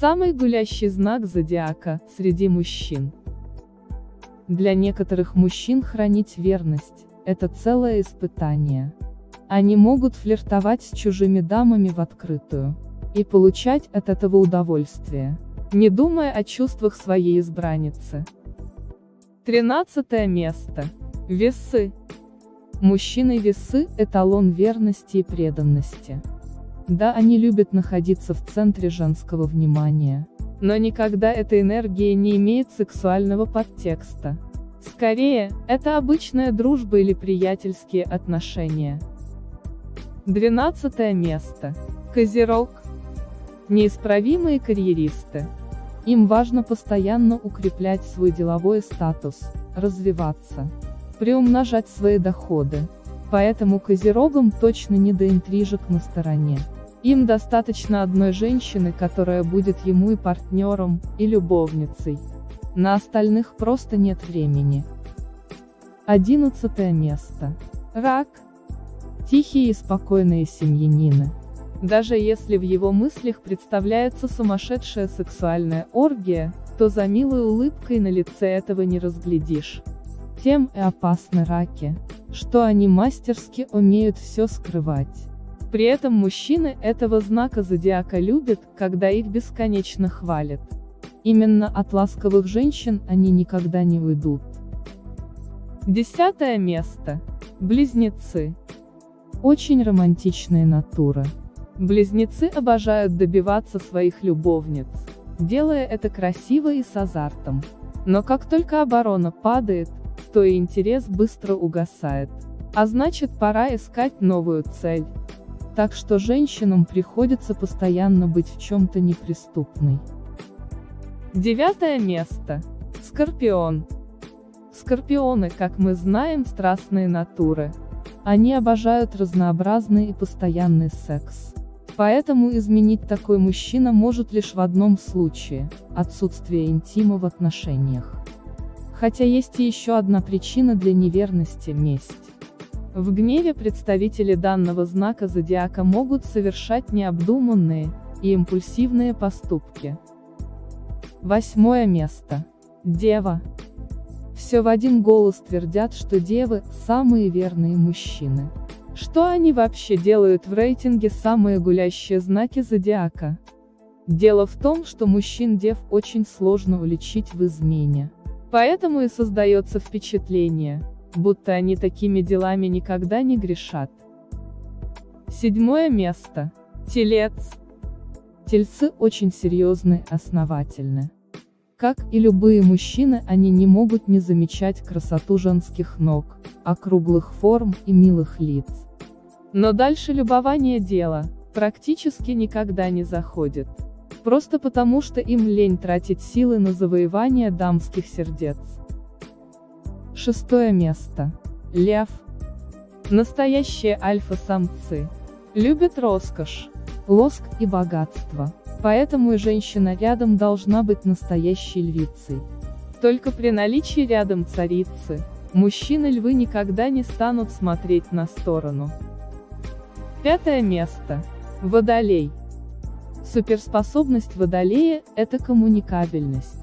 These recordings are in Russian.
Самый гулящий знак зодиака среди мужчин. Для некоторых мужчин хранить верность – это целое испытание. Они могут флиртовать с чужими дамами в открытую и получать от этого удовольствие, не думая о чувствах своей избранницы. 13 место. Весы. Мужчины-весы – эталон верности и преданности. Да, они любят находиться в центре женского внимания. Но никогда эта энергия не имеет сексуального подтекста. Скорее, это обычная дружба или приятельские отношения. 12 место. Козерог. Неисправимые карьеристы. Им важно постоянно укреплять свой деловой статус, развиваться, приумножать свои доходы. Поэтому козерогам точно не до интрижек на стороне. Им достаточно одной женщины, которая будет ему и партнером, и любовницей. На остальных просто нет времени. 11 место. Рак. Тихие и спокойные семьянины. Даже если в его мыслях представляется сумасшедшая сексуальная оргия, то за милой улыбкой на лице этого не разглядишь. Тем и опасны раки, что они мастерски умеют все скрывать. При этом мужчины этого знака зодиака любят, когда их бесконечно хвалят. Именно от ласковых женщин они никогда не уйдут. Десятое место. Близнецы. Очень романтичные натуры. Близнецы обожают добиваться своих любовниц, делая это красиво и с азартом. Но как только оборона падает, то и интерес быстро угасает. А значит пора искать новую цель. Так что женщинам приходится постоянно быть в чем-то неприступной. Девятое место. Скорпион. Скорпионы, как мы знаем, страстные натуры. Они обожают разнообразный и постоянный секс. Поэтому изменить такой мужчина может лишь в одном случае – отсутствие интима в отношениях. Хотя есть и еще одна причина для неверности – месть. В гневе представители данного знака зодиака могут совершать необдуманные и импульсивные поступки. Восьмое место. Дева. Все в один голос твердят, что девы – самые верные мужчины. Что они вообще делают в рейтинге «Самые гулящие знаки зодиака»? Дело в том, что мужчин-дев очень сложно уличить в измене. Поэтому и создается впечатление, будто они такими делами никогда не грешат. Седьмое место. Телец. Тельцы очень серьезны, основательны. Как и любые мужчины, они не могут не замечать красоту женских ног, округлых форм и милых лиц. Но дальше любование дела, практически никогда не заходит. Просто потому что им лень тратить силы на завоевание дамских сердец. Шестое место. Лев. Настоящие альфа-самцы. Любят роскошь, лоск и богатство. Поэтому и женщина рядом должна быть настоящей львицей. Только при наличии рядом царицы, мужчины-львы никогда не станут смотреть на сторону. Пятое место. Водолей. Суперспособность водолея – это коммуникабельность.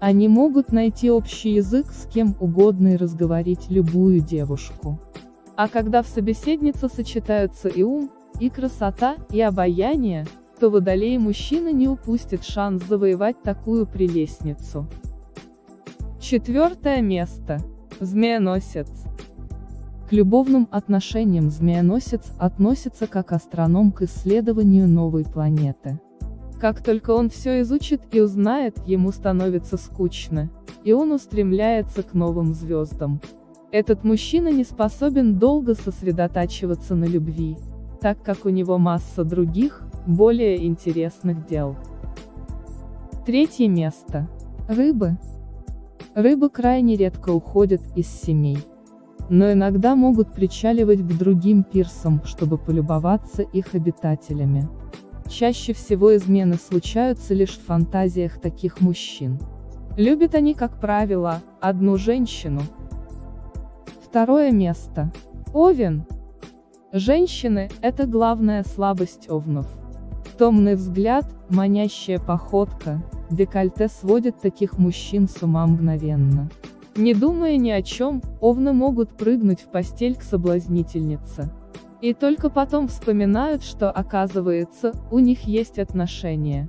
Они могут найти общий язык с кем угодно и разговорить любую девушку. А когда в собеседнице сочетаются и ум, и красота, и обаяние, то водолей мужчина не упустит шанс завоевать такую прелестницу. Четвертое место. Змееносец. К любовным отношениям змееносец относится как астроном к исследованию новой планеты. Как только он все изучит и узнает, ему становится скучно, и он устремляется к новым звездам. Этот мужчина не способен долго сосредотачиваться на любви, так как у него масса других, более интересных дел. Третье место. Рыбы. Рыбы крайне редко уходят из семей. Но иногда могут причаливать к другим пирсам, чтобы полюбоваться их обитателями. Чаще всего измены случаются лишь в фантазиях таких мужчин. Любят они, как правило, одну женщину. Второе место. Овен. Женщины – это главная слабость овнов. Томный взгляд, манящая походка, декольте сводит таких мужчин с ума мгновенно. Не думая ни о чем, овны могут прыгнуть в постель к соблазнительнице. И только потом вспоминают, что, оказывается, у них есть отношения.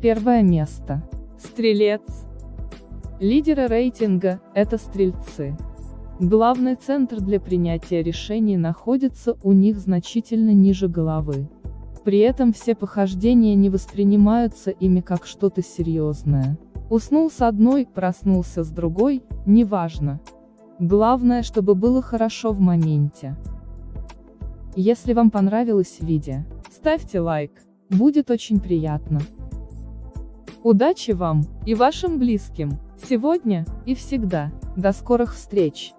Первое место. Стрелец. Лидеры рейтинга – это стрельцы. Главный центр для принятия решений находится у них значительно ниже головы. При этом все похождения не воспринимаются ими как что-то серьезное. Уснул с одной, проснулся с другой, неважно. Главное, чтобы было хорошо в моменте. Если вам понравилось видео, ставьте лайк, будет очень приятно. Удачи вам и вашим близким, сегодня и всегда. До скорых встреч!